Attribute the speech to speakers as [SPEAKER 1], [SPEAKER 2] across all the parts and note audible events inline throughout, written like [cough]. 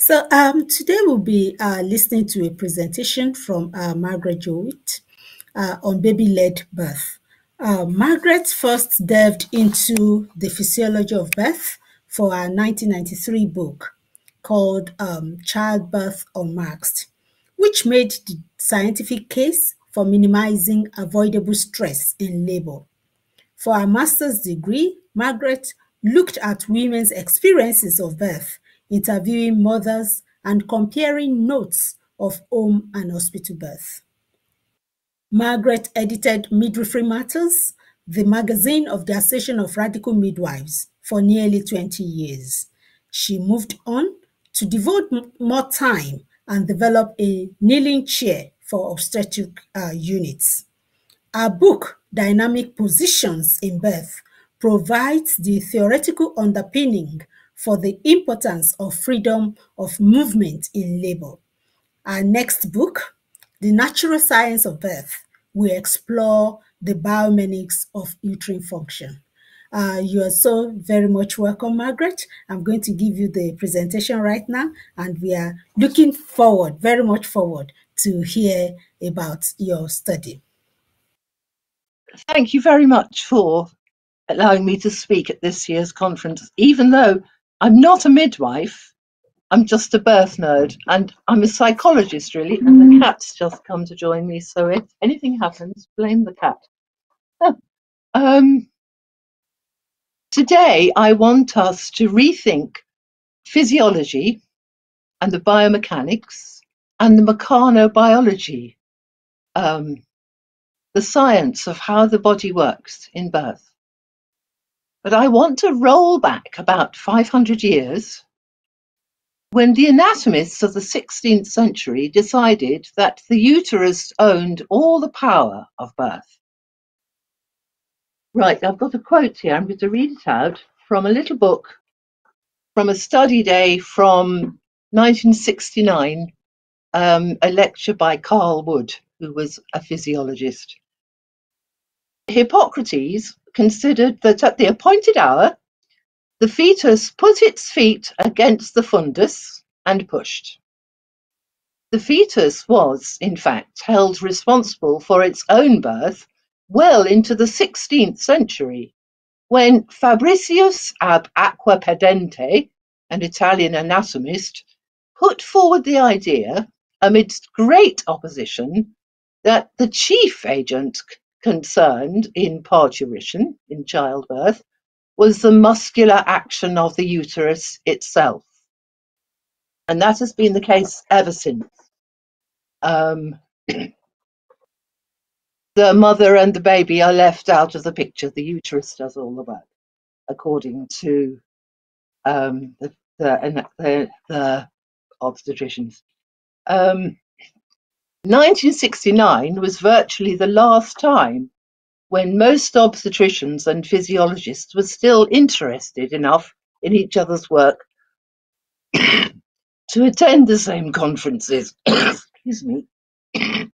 [SPEAKER 1] So um, today we'll be uh, listening to a presentation from uh, Margaret Jowitt uh, on baby-led birth. Uh, Margaret first delved into the physiology of birth for her 1993 book called um, Childbirth Unmasked, which made the scientific case for minimizing avoidable stress in labor. For her master's degree, Margaret looked at women's experiences of birth, interviewing mothers and comparing notes of home and hospital birth. Margaret edited Midwifery Matters, the magazine of the Association of Radical Midwives, for nearly 20 years. She moved on to devote more time and develop a kneeling chair for obstetric uh, units. Her book, Dynamic Positions in Birth, provides the theoretical underpinning for the importance of freedom of movement in labor. Our next book, The Natural Science of Birth, will explore the biomechanics of uterine function. Uh, you are so very much welcome, Margaret. I'm going to give you the presentation right now, and we are looking forward, very much forward, to hear about your study.
[SPEAKER 2] Thank you very much for allowing me to speak at this year's conference. Even though I'm not a midwife, I'm just a birth nerd and I'm a psychologist really, and the cat's just come to join me. So if anything happens, blame the cat. [laughs] um, today, I want us to rethink physiology and the biomechanics and the mechanobiology um, the science of how the body works in birth. But I want to roll back about 500 years when the anatomists of the 16th century decided that the uterus owned all the power of birth. Right, I've got a quote here. I'm going to read it out from a little book from a study day from 1969, um, a lecture by Carl Wood, who was a physiologist. Hippocrates considered that at the appointed hour, the fetus put its feet against the fundus and pushed. The fetus was, in fact, held responsible for its own birth well into the 16th century, when Fabricius ab Acquapendente, an Italian anatomist, put forward the idea, amidst great opposition, that the chief agent concerned in parturition, in childbirth, was the muscular action of the uterus itself. And that has been the case ever since. Um, [clears throat] the mother and the baby are left out of the picture. The uterus does all the work, according to um, the, the, the, the obstetricians. Um, 1969 was virtually the last time when most obstetricians and physiologists were still interested enough in each other's work [coughs] to attend the same conferences. [coughs] Excuse me. [coughs]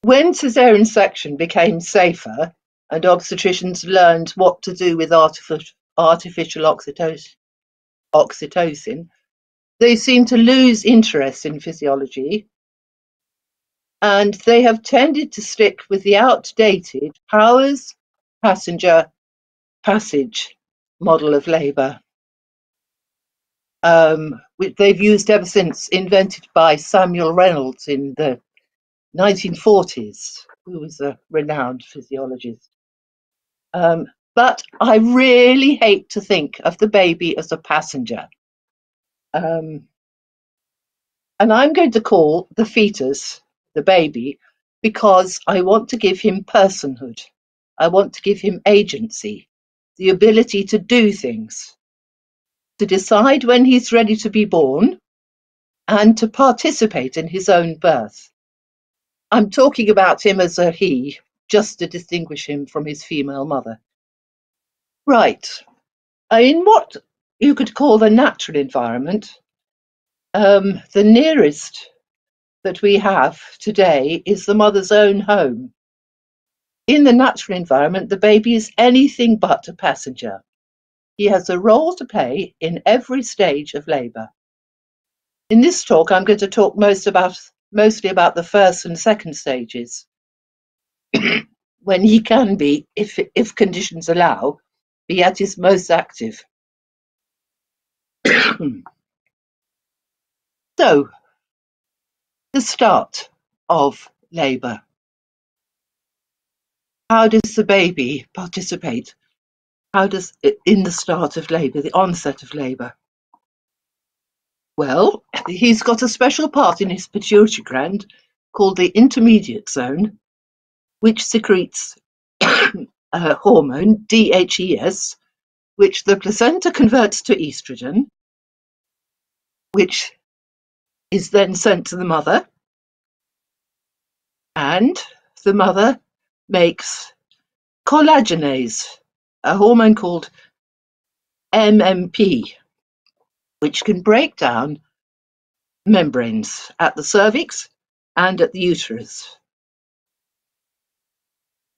[SPEAKER 2] when caesarean section became safer and obstetricians learned what to do with artificial, oxytocin, they seem to lose interest in physiology and they have tended to stick with the outdated powers passenger passage model of labour. Um, which they've used ever since, invented by Samuel Reynolds in the 1940s, who was a renowned physiologist. Um, but I really hate to think of the baby as a passenger. Um, and I'm going to call the fetus the baby because I want to give him personhood. I want to give him agency, the ability to do things, to decide when he's ready to be born, and to participate in his own birth. I'm talking about him as a he, just to distinguish him from his female mother. Right. In what you could call the natural environment, um, the nearest that we have today is the mother's own home. In the natural environment, the baby is anything but a passenger. He has a role to play in every stage of labour. In this talk, I'm going to talk most about, mostly about the first and second stages, [clears throat] when he can be, if, if conditions allow, be at his most active. [clears throat] so, the start of labour. How does the baby participate? How does in the start of labour, the onset of labour? Well, he's got a special part in his pituitary gland called the intermediate zone, which secretes [coughs] a hormone, DHES, which the placenta converts to estrogen, which is then sent to the mother, and the mother makes collagenase, a hormone called MMP, which can break down membranes at the cervix and at the uterus.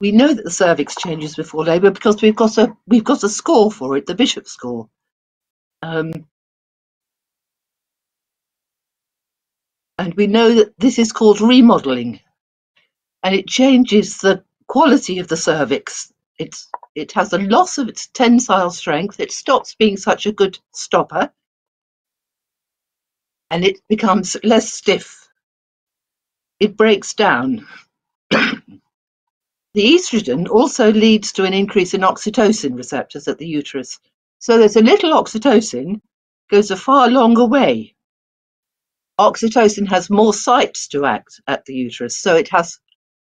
[SPEAKER 2] We know that the cervix changes before labour because we've got a we've got a score for it, the Bishop score. Um, we know that this is called remodeling, and it changes the quality of the cervix. It's it has a loss of its tensile strength. It stops being such a good stopper, and it becomes less stiff. It breaks down. [clears throat] The estrogen also leads to an increase in oxytocin receptors at the uterus. So there's a little oxytocin goes a far longer way. Oxytocin has more sites to act at the uterus, so it has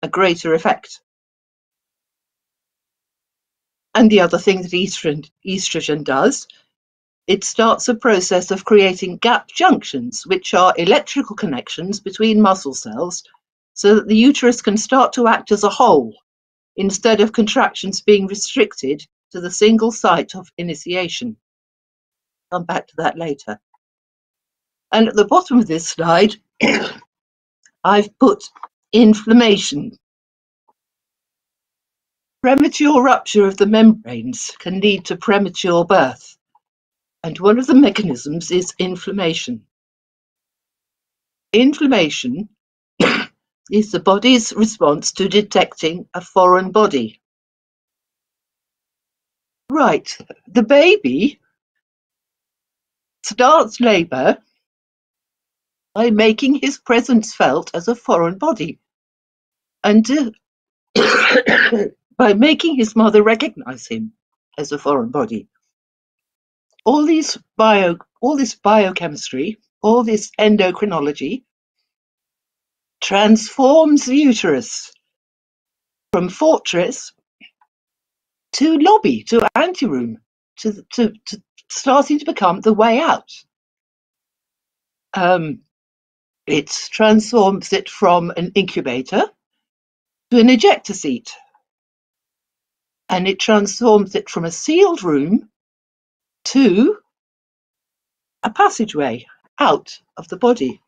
[SPEAKER 2] a greater effect. And the other thing that estrogen, estrogen does, it starts a process of creating gap junctions, which are electrical connections between muscle cells, so that the uterus can start to act as a whole instead of contractions being restricted to the single site of initiation. Come back to that later. And at the bottom of this slide, [coughs] I've put inflammation. Premature rupture of the membranes can lead to premature birth, and one of the mechanisms is inflammation. Inflammation [coughs] is the body's response to detecting a foreign body. Right, the baby starts labour by making his presence felt as a foreign body and uh, [coughs] by making his mother recognize him as a foreign body. All these bio, all this biochemistry, all this endocrinology transforms the uterus from fortress to lobby, to anteroom, to, to, to starting to become the way out. Um, it transforms it from an incubator to an ejector seat. And it transforms it from a sealed room to a passageway out of the body.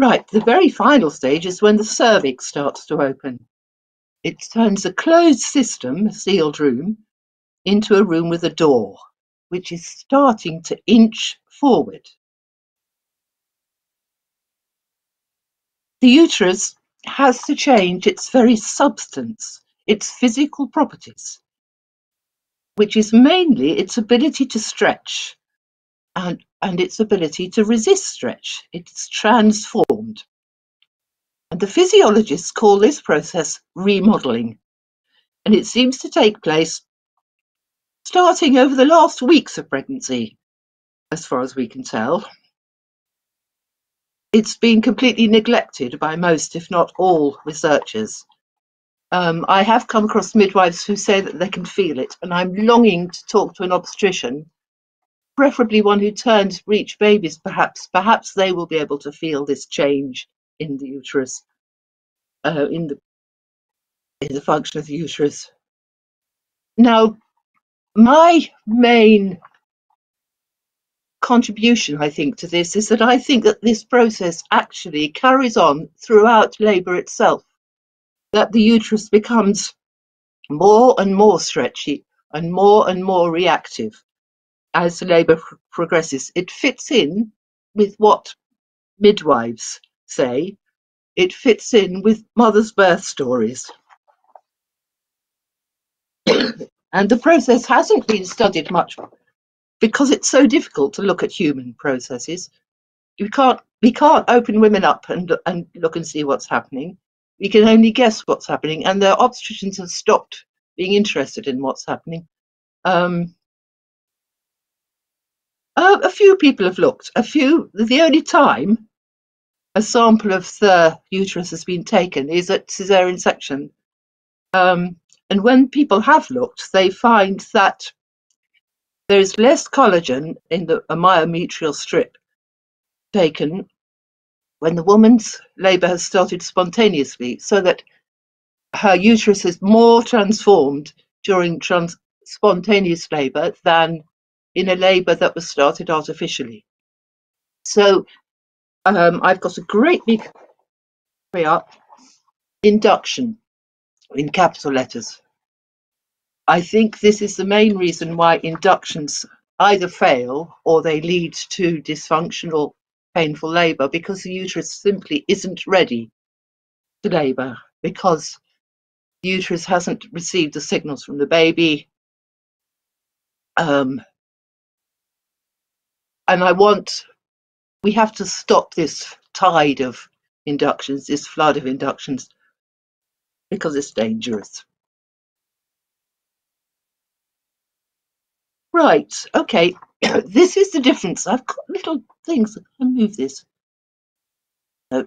[SPEAKER 2] Right, the very final stage is when the cervix starts to open. It turns a closed system, a sealed room, into a room with a door, which is starting to inch forward. The uterus has to change its very substance, its physical properties, which is mainly its ability to stretch and, and its ability to resist stretch. It's transformed. And the physiologists call this process remodeling. And it seems to take place starting over the last weeks of pregnancy, as far as we can tell. It's been completely neglected by most, if not all, researchers. Um, I have come across midwives who say that they can feel it, and I'm longing to talk to an obstetrician preferably one who turns breech babies, perhaps. Perhaps they will be able to feel this change in the uterus, uh, in the in the function of the uterus. Now, my main contribution, I think, to this is that I think that this process actually carries on throughout labour itself, that the uterus becomes more and more stretchy and more and more reactive as labour pr- progresses. It fits in with what midwives say. It fits in with mothers' birth stories. And the process hasn't been studied much because it's so difficult to look at human processes. We can't we can't open women up and and look and see what's happening. We can only guess what's happening, and the obstetricians have stopped being interested in what's happening. Um, uh, a few people have looked. A few. The only time a sample of the uterus has been taken is at caesarean section. Um, and when people have looked, they find that there is less collagen in the a myometrial strip taken when the woman's labour has started spontaneously, so that her uterus is more transformed during trans- spontaneous labour than in a labour that was started artificially. So um, I've got a great big up induction in capital letters. I think this is the main reason why inductions either fail or they lead to dysfunctional, painful labour because the uterus simply isn't ready to labour because the uterus hasn't received the signals from the baby. Um, and I want, we have to stop this tide of inductions, this flood of inductions, because it's dangerous. Right, okay, [clears throat] this is the difference. I've got little things, I move this. No.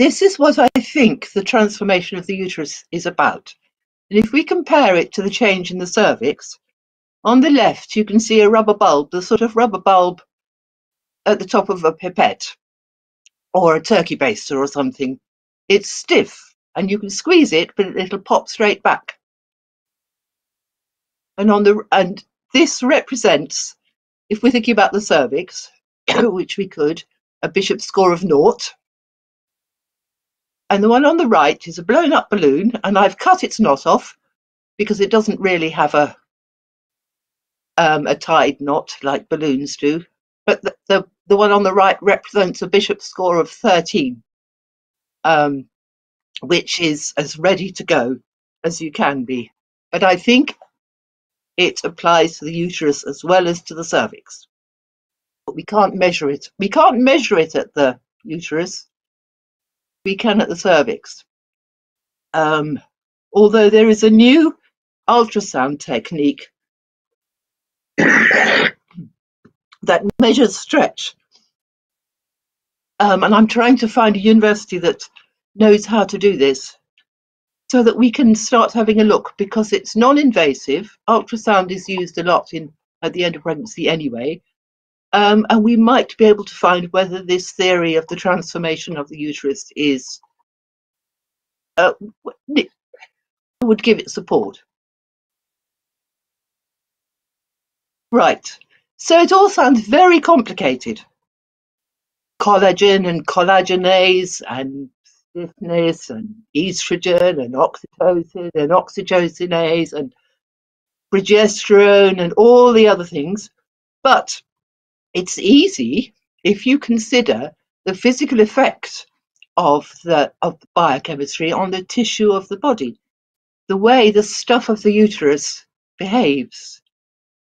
[SPEAKER 2] This is what I think the transformation of the uterus is about. And if we compare it to the change in the cervix, on the left you can see a rubber bulb, the sort of rubber bulb at the top of a pipette or a turkey baster or something. It's stiff and you can squeeze it, but it'll pop straight back and on the and this represents, if we're thinking about the cervix, [coughs] which we could, a bishop score of naught. And the one on the right is a blown up balloon, and I've cut its knot off because it doesn't really have a um, a tied knot like balloons do. But the, the, the one on the right represents a bishop score of 13, um, which is as ready to go as you can be. But I think it applies to the uterus as well as to the cervix. But we can't measure it. We can't measure it at the uterus. We can at the cervix. Um, although there is a new ultrasound technique [coughs] that measures stretch. Um, and I'm trying to find a university that knows how to do this so that we can start having a look because it's non-invasive. Ultrasound is used a lot in at the end of pregnancy anyway. Um, and we might be able to find whether this theory of the transformation of the uterus is uh, would give it support. Right. So it all sounds very complicated. Collagen and collagenase and and estrogen and oxytocin and oxytocinase and progesterone and all the other things. But it's easy if you consider the physical effect of the of the biochemistry on the tissue of the body, the way the stuff of the uterus behaves.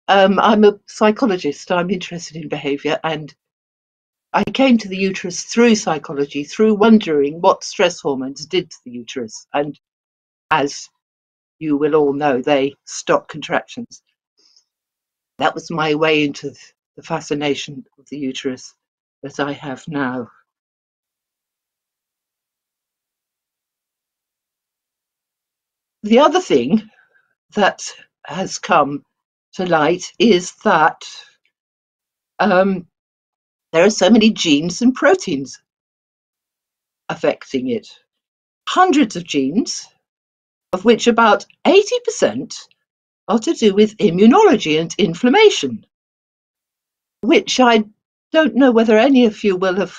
[SPEAKER 2] Um, I'm a psychologist. I'm interested in behavior, and I came to the uterus through psychology, through wondering what stress hormones did to the uterus. And as you will all know, they stop contractions. That was my way into the fascination of the uterus that I have now. The other thing that has come to light is that um, there are so many genes and proteins affecting it. Hundreds of genes, of which about 80% are to do with immunology and inflammation, which I don't know whether any of you will have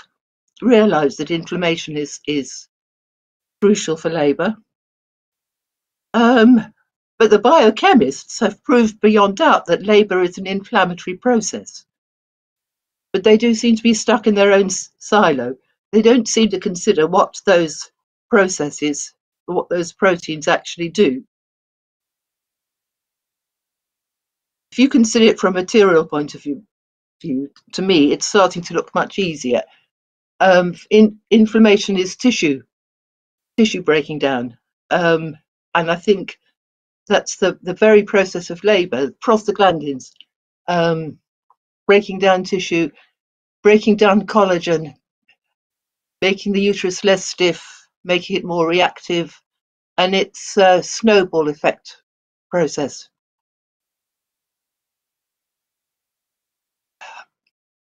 [SPEAKER 2] realized that inflammation is, is crucial for labour. Um, but the biochemists have proved beyond doubt that labour is an inflammatory process. But they do seem to be stuck in their own silo. They don't seem to consider what those processes, what those proteins actually do. If you consider it from a material point of view, to me, it's starting to look much easier. Um, in, inflammation is tissue, tissue breaking down. Um, and I think that's the, the very process of labour, prostaglandins, um, breaking down tissue, breaking down collagen, making the uterus less stiff, making it more reactive, and it's a snowball effect process.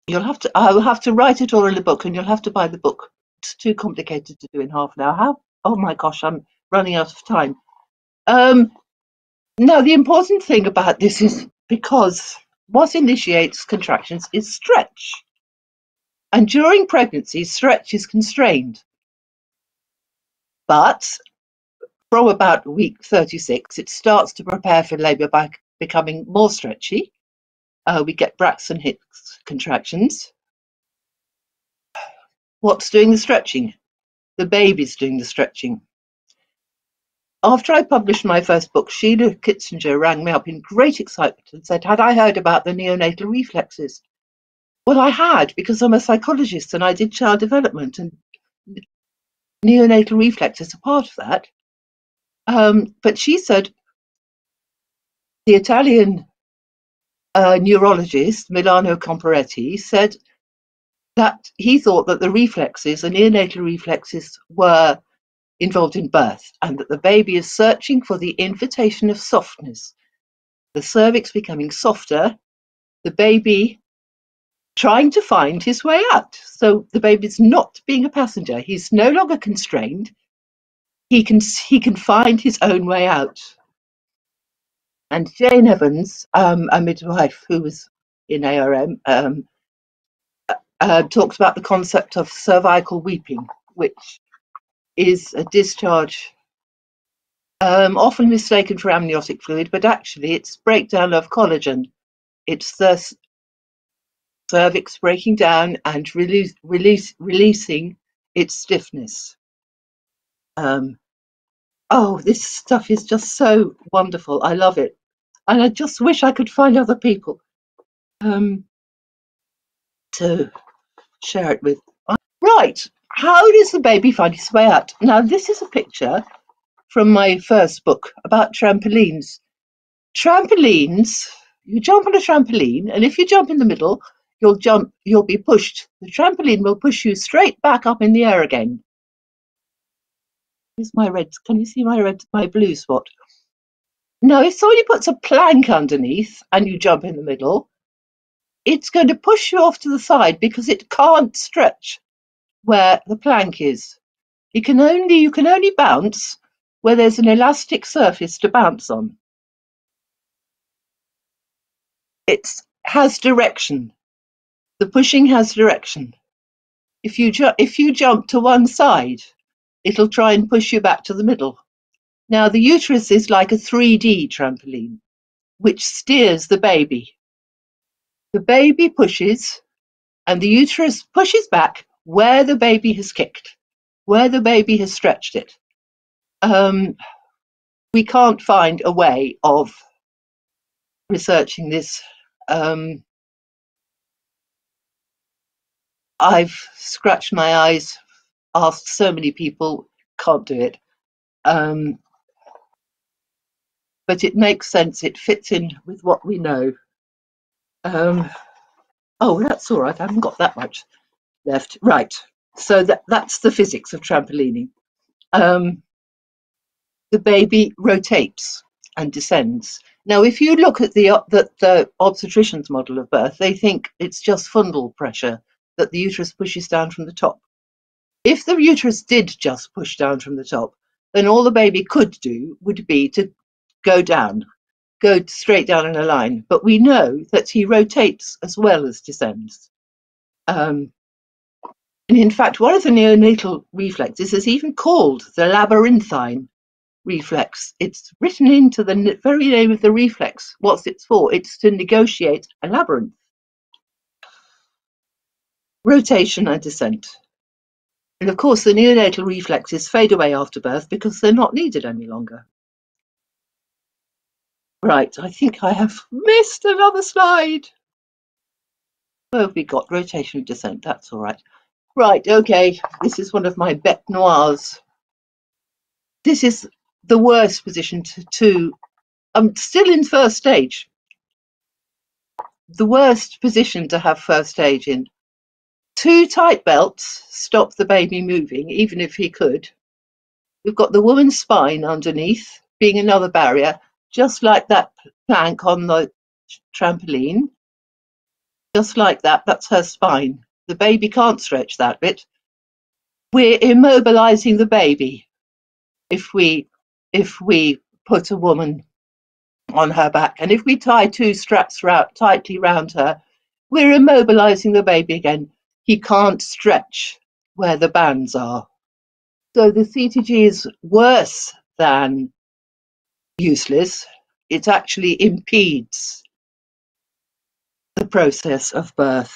[SPEAKER 2] You'll have to, I will have to write it all in a book and you'll have to buy the book. It's too complicated to do in half an hour. How? Oh my gosh, I'm running out of time. Um, now, the important thing about this is because what initiates contractions is stretch. And during pregnancy, stretch is constrained. But from about week 36, it starts to prepare for labour by becoming more stretchy. Uh, we get Braxton Hicks contractions. What's doing the stretching? The baby's doing the stretching. After I published my first book, Sheila Kitzinger rang me up in great excitement and said, Had I heard about the neonatal reflexes? Well, I had because I'm a psychologist and I did child development, and neonatal reflexes are part of that. Um, but she said the Italian uh, neurologist Milani Comparetti said that he thought that the reflexes, the neonatal reflexes, were involved in birth and that the baby is searching for the invitation of softness. The cervix becoming softer, the baby trying to find his way out. So the baby's not being a passenger. He's no longer constrained. He can he can find his own way out. And Jane Evans, um, a midwife who was in ARM, um, uh, talks about the concept of cervical weeping, which is a discharge um, often mistaken for amniotic fluid, but actually it's breakdown of collagen. It's the cervix breaking down and release, release, releasing its stiffness. Um, oh, this stuff is just so wonderful. I love it. And I just wish I could find other people um, to share it with. Right, how does the baby find his way out? Now, this is a picture from my first book about trampolines. Trampolines, you jump on a trampoline, and if you jump in the middle, you'll jump, you'll be pushed. The trampoline will push you straight back up in the air again. Here's my red, can you see my red, my blue spot? Now, if somebody puts a plank underneath and you jump in the middle, it's going to push you off to the side because it can't stretch where the plank is. You can only you can only bounce where there's an elastic surface to bounce on. It has direction. The pushing has direction. If you if you jump to one side, it'll try and push you back to the middle. Now the uterus is like a 3D trampoline, which steers the baby. The baby pushes, and the uterus pushes back where the baby has kicked, where the baby has stretched it. Um, we can't find a way of researching this. Um, I've scratched my eyes, asked so many people, can't do it. Um, but it makes sense, it fits in with what we know. Um, oh, that's all right, I haven't got that much left. Right. So that, that's the physics of trampolining. Um, the baby rotates and descends. Now, if you look at the, the, the obstetrician's model of birth, they think it's just fundal pressure that the uterus pushes down from the top. If the uterus did just push down from the top, then all the baby could do would be to go down, go straight down in a line. But we know that he rotates as well as descends. Um, in fact, one of the neonatal reflexes is even called the labyrinthine reflex. It's written into the very name of the reflex. What's it for? It's to negotiate a labyrinth. Rotation and descent. And of course, the neonatal reflexes fade away after birth because they're not needed any longer. Right, I think I have missed another slide. Well, we got rotation and descent, that's all right. Right, okay, this is one of my bête noirs. This is the worst position to, to I'm still in first stage. The worst position to have first stage in. Two tight belts stop the baby moving, even if he could. We've got the woman's spine underneath, being another barrier, just like that plank on the trampoline. Just like that, that's her spine. The baby can't stretch that bit. We're immobilizing the baby if we if we put a woman on her back. And if we tie two straps round, tightly round her, we're immobilizing the baby again. He can't stretch where the bands are. So the CTG is worse than useless. It actually impedes the process of birth.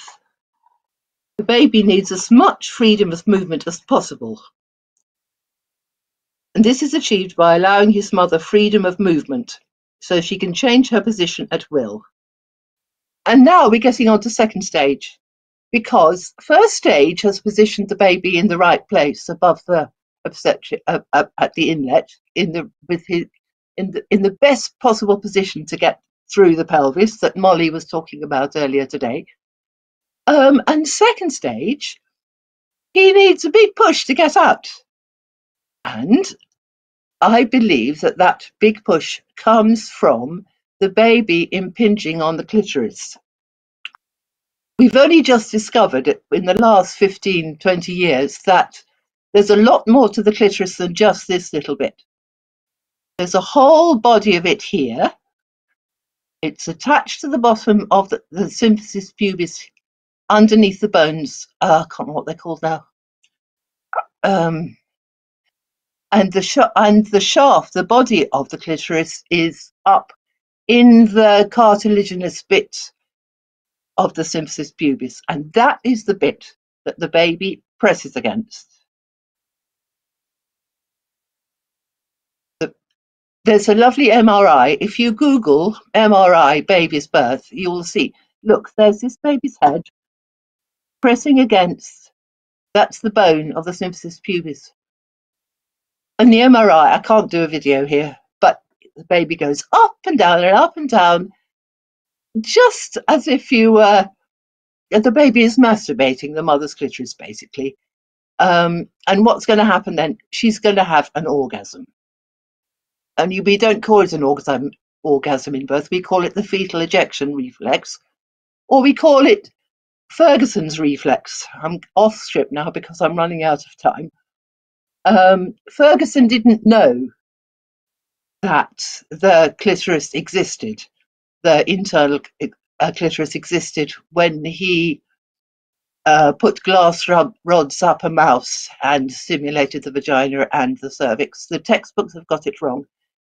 [SPEAKER 2] The baby needs as much freedom of movement as possible. And this is achieved by allowing his mother freedom of movement so she can change her position at will. And now we're getting on to second stage because first stage has positioned the baby in the right place above the obstetric uh, uh, at the inlet in the with his in the in the best possible position to get through the pelvis that Molly was talking about earlier today. Um, and second stage, he needs a big push to get out. And I believe that that big push comes from the baby impinging on the clitoris. We've only just discovered in the last 15, 20 years that there's a lot more to the clitoris than just this little bit. There's a whole body of it here. It's attached to the bottom of the, the symphysis pubis underneath the bones. Uh, I can't remember what they're called now. Um, and the sh- and the shaft, the body of the clitoris, is up in the cartilaginous bit of the symphysis pubis, and that is the bit that the baby presses against. There's a lovely MRI. If you Google MRI baby's birth, you will see. Look, there's this baby's head pressing against. That's the bone of the symphysis pubis. And the MRI, I can't do a video here, but the baby goes up and down and up and down, just as if you were, the baby is masturbating the mother's clitoris, basically. Um, and what's going to happen then? She's going to have an orgasm. And you, we don't call it an orgasm, orgasm in birth, we call it the fetal ejection reflex, or we call it Ferguson's reflex. I'm off script now because I'm running out of time um, Ferguson didn't know that the clitoris existed, the internal uh, clitoris existed when he uh, put glass rods up a mouse and simulated the vagina and the cervix. The textbooks have got it wrong.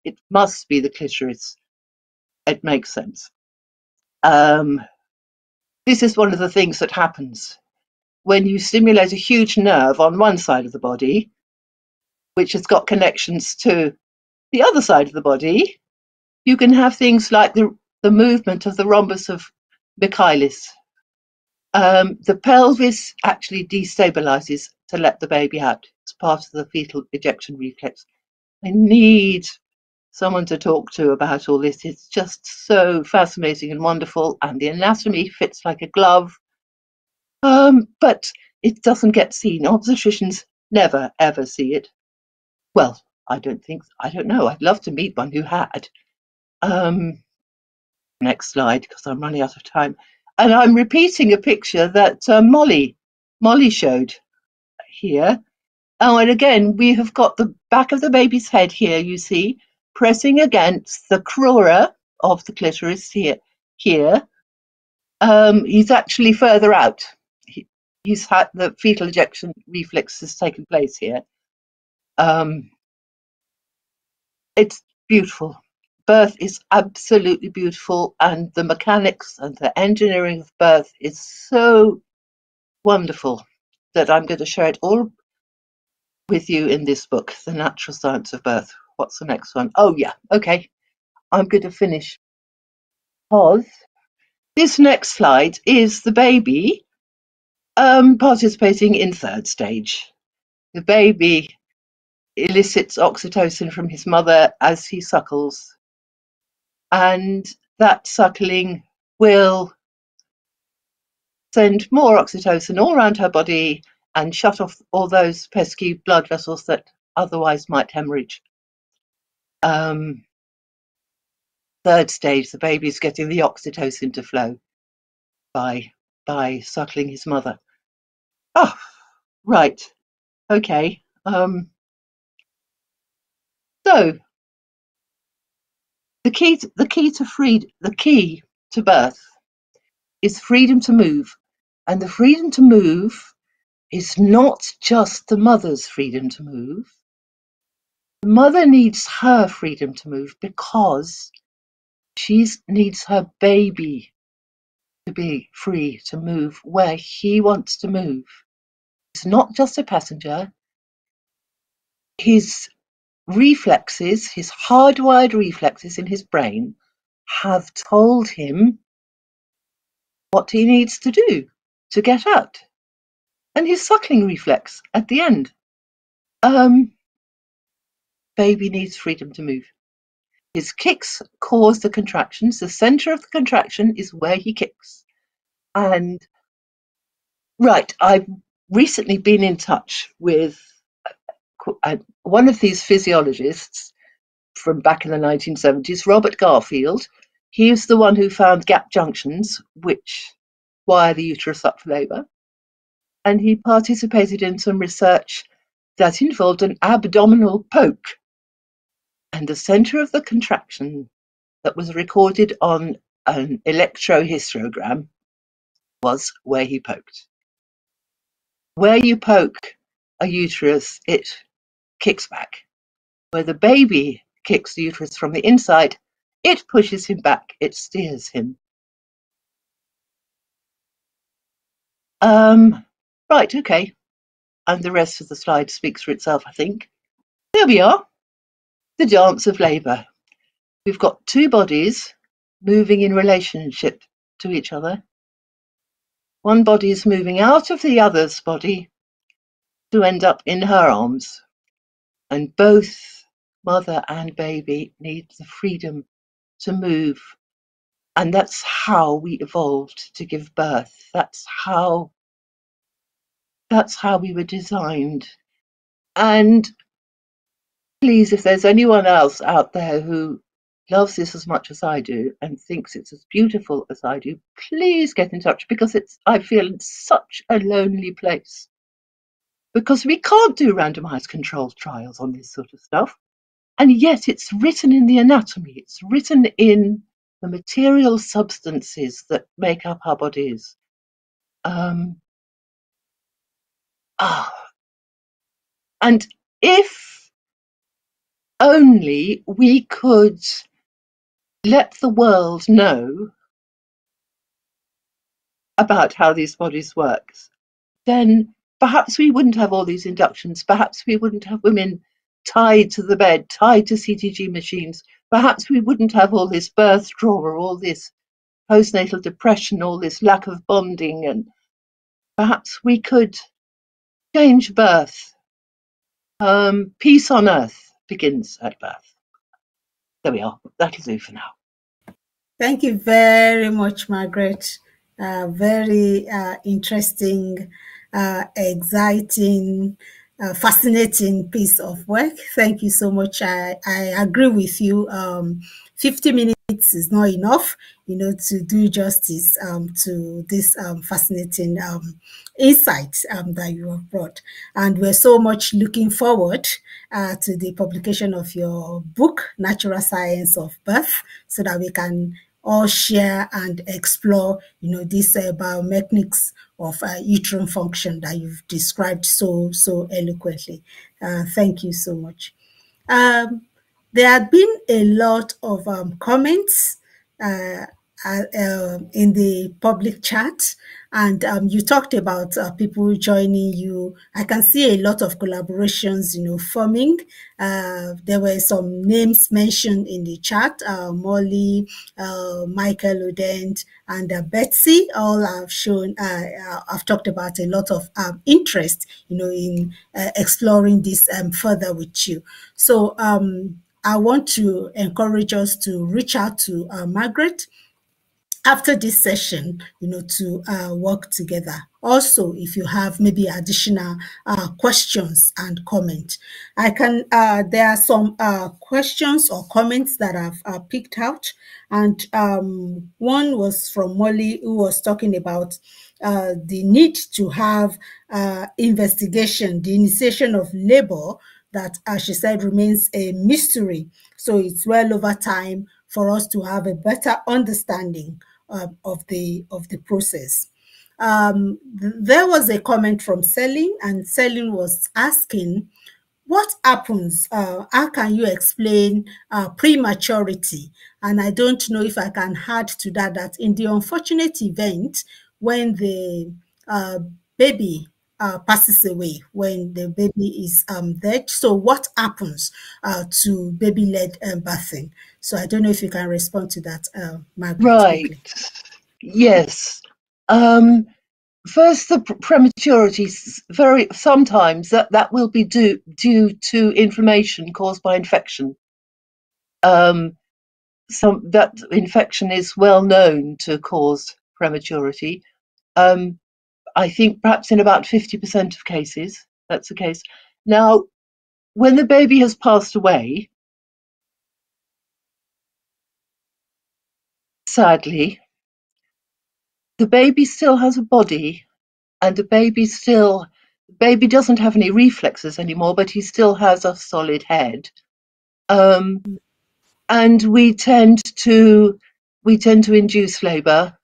[SPEAKER 2] It must be the clitoris. It makes sense. Um, this is one of the things that happens when you stimulate a huge nerve on one side of the body which has got connections to the other side of the body, you can have things like the, the movement of the rhombus of Michaelis. Um, the pelvis actually destabilizes to let the baby out. It's part of the fetal ejection reflex. I need someone to talk to about all this. It's just so fascinating and wonderful, and the anatomy fits like a glove. Um, but it doesn't get seen. Obstetricians never ever see it. Well, I don't think, I don't know. I'd love to meet one who had. Um, next slide, because I'm running out of time. And I'm repeating a picture that uh, Molly, Molly showed here. Oh, and again, we have got the back of the baby's head here, you see, pressing against the crura of the clitoris here. Here, um, he's actually further out. He, he's had the fetal ejection reflex has taken place here. Um, it's beautiful. Birth is absolutely beautiful, and the mechanics and the engineering of birth is so wonderful that I'm going to share it all with you in this book, The Natural Science of Birth. What's the next one? Oh, yeah, okay. I'm going to finish. Pause. This next slide is the baby um, participating in third stage. The baby elicits oxytocin from his mother as he suckles, and that suckling will send more oxytocin all around her body and shut off all those pesky blood vessels that otherwise might hemorrhage. Um, third stage, the baby is getting the oxytocin to flow by by suckling his mother. Oh, right. Okay. Um, so the key to, the key to freed the key to birth is freedom to move, and the freedom to move is not just the mother's freedom to move. The mother needs her freedom to move because she needs her baby to be free to move where he wants to move. He's not just a passenger. His reflexes, his hardwired reflexes in his brain, have told him what he needs to do to get out. And his suckling reflex at the end. Um, baby needs freedom to move. His kicks cause the contractions. The center of the contraction is where he kicks. And right, I've recently been in touch with uh, one of these physiologists from back in the 1970s, Robert Garfield. He was the one who found gap junctions, which wire the uterus up for labour. And he participated in some research that involved an abdominal poke. And the centre of the contraction that was recorded on an electrohysterogram was where he poked. Where you poke a uterus, it kicks back. Where the baby kicks the uterus from the inside, it pushes him back, it steers him. Um, right, okay. And the rest of the slide speaks for itself, I think. There we are. The dance of labour. We've got two bodies moving in relationship to each other. One body is moving out of the other's body to end up in her arms. And both mother and baby need the freedom to move. And that's how we evolved to give birth. That's how that's how we were designed. And please, if there's anyone else out there who loves this as much as I do and thinks it's as beautiful as I do, please get in touch because it's I feel in such a lonely place. Because we can't do randomized controlled trials on this sort of stuff. And yet it's written in the anatomy, it's written in the material substances that make up our bodies. Um, ah, and if only we could let the world know about how these bodies work, then perhaps we wouldn't have all these inductions. Perhaps we wouldn't have women tied to the bed, tied to CTG machines. Perhaps we wouldn't have all this birth trauma, all this postnatal depression, all this lack of bonding, and perhaps we could change birth. Um, peace on earth begins at birth. There we are. That is it for now.
[SPEAKER 1] Thank you very much, Margaret. Uh, very uh, interesting, uh, exciting, uh, fascinating piece of work. Thank you so much. I, I agree with you. Um, 50 minutes is not enough, you know, to do justice um, to this um, fascinating um, insight um, that you have brought. And we're so much looking forward uh, to the publication of your book, Natural Science of Birth, so that we can all share and explore, you know, this uh, biomechanics of uh, uterine function that you've described so, so eloquently. Uh, thank you so much. Um, there had been a lot of um, comments uh, uh, um, in the public chat and um, you talked about uh, people joining you. I can see a lot of collaborations, you know, forming. Uh, there were some names mentioned in the chat: uh, Molly, uh, Michael Odent, and uh, Betsy. All have shown. Uh, I've talked about a lot of um, interest, you know, in exploring this um, further with you. So um, I want to encourage us to reach out to Margaret after this session, you know, to uh, work together. Also, if you have maybe additional uh, questions and comment, I can, uh, there are some uh, questions or comments that I've uh, picked out. And um, one was from Molly, who was talking about uh, the need to have investigation, the initiation of labor that, as she said, remains a mystery. So it's well over time for us to have a better understanding uh, of the of the process. Um, th there was a comment from Selin, and Selin was asking, "What happens? Uh, how can you explain uh, prematurity?" And I don't know if I can add to that that in the unfortunate event when the uh, baby uh, passes away when the baby is um, dead. So what happens uh, to baby-led uh, birthing? So I don't know if you can respond to that, uh, Margaret.
[SPEAKER 2] Right. Yes. Um, first, the prematurity. Very sometimes that that will be due due to inflammation caused by infection. Um, some that infection is well known to cause prematurity. Um, I think perhaps in about 50% of cases, that's the case. Now, when the baby has passed away, sadly, the baby still has a body and the baby still the baby doesn't have any reflexes anymore but he still has a solid head um, and we tend to we tend to induce labor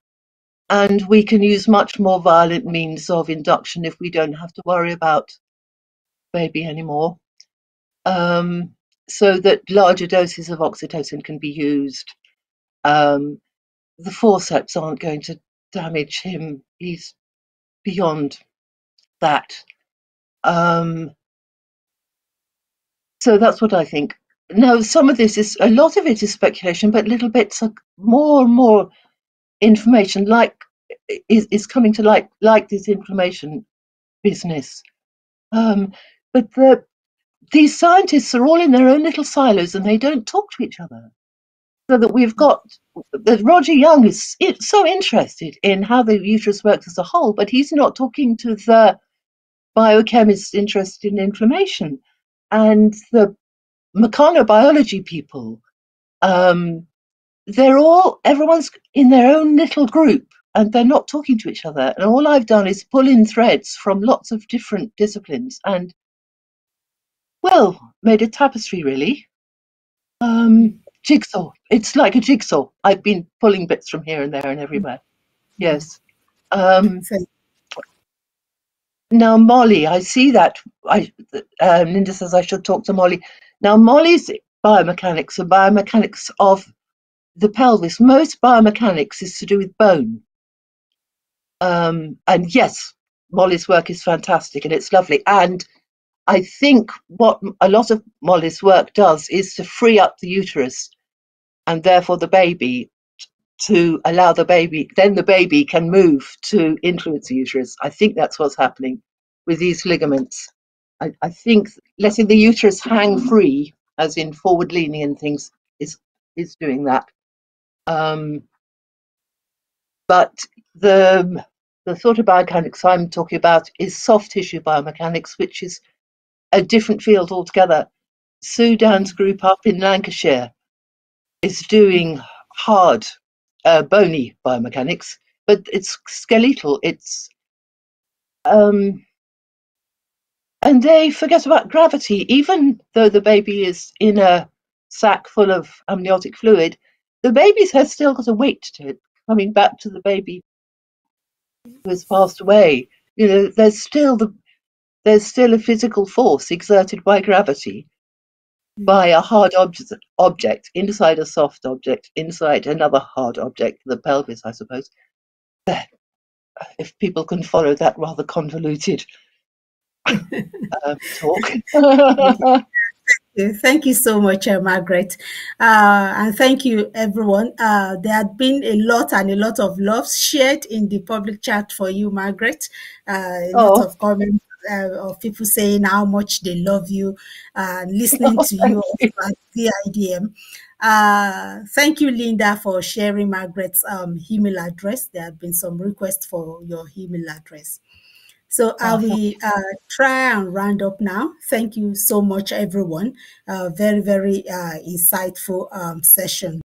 [SPEAKER 2] and we can use much more violent means of induction if we don't have to worry about baby anymore. Um, so that larger doses of oxytocin can be used. Um, the forceps aren't going to damage him. He's beyond that. Um, so that's what I think. Now, some of this is a lot of it is speculation, but little bits are more and more information like is, is coming to like like this inflammation business. Um, but the, these scientists are all in their own little silos and they don't talk to each other. So that we've got that Roger Young is so interested in how the uterus works as a whole, but he's not talking to the biochemist interested in inflammation and the mechanobiology people. Um, they're all everyone's in their own little group and they're not talking to each other. And all i've done is pull in threads from lots of different disciplines and well made a tapestry really. Um jigsaw. It's like a jigsaw. I've been pulling bits from here and there and everywhere. Yes. Um now molly i see that i um, linda says i should talk to molly. Now molly's biomechanics are biomechanics of the pelvis, most biomechanics is to do with bone. Um, and yes, Molly's work is fantastic and it's lovely. And I think what a lot of Molly's work does is to free up the uterus and therefore the baby to allow the baby, then the baby can move to influence the uterus. I think that's what's happening with these ligaments. I, I think letting the uterus hang free, as in forward leaning and things, is is doing that. Um, but the the sort of biomechanics I'm talking about is soft tissue biomechanics, which is a different field altogether. Soo Downe's group up in Lancashire is doing hard, uh, bony biomechanics, but it's skeletal. It's um, and they forget about gravity, even though the baby is in a sack full of amniotic fluid the baby has still got a weight to it coming back to the baby who has passed away. You know, there's still the there's still a physical force exerted by gravity. by a hard ob object inside a soft object, inside another hard object, the pelvis, I suppose. If people can follow that rather convoluted uh, [laughs] talk. [laughs]
[SPEAKER 1] Thank you so much, uh, Margaret. Uh, and thank you, everyone. Uh, there had been a lot and a lot of love shared in the public chat for you, Margaret. Uh, a oh. lot of comments uh, of people saying how much they love you, uh, listening oh, to you, you. at the IDM. Uh, thank you, Linda, for sharing Margaret's um, email address. There have been some requests for your email address. So I will uh, try and round up now. Thank you so much, everyone. Uh, very, very uh, insightful um, session.